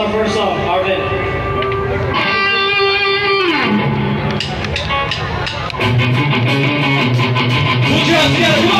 our first song, Arvin. Put your hands together,